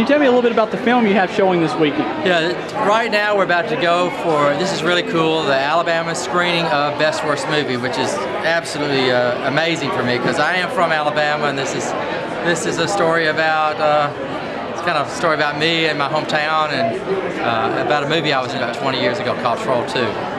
Can you tell me a little bit about the film you have showing this weekend? Yeah, right now we're about to go for, this is really cool, the Alabama screening of Best Worst Movie, which is absolutely uh, amazing for me because I am from Alabama and this is this is a story about, uh, it's kind of a story about me and my hometown and uh, about a movie I was in about 20 years ago called Troll 2.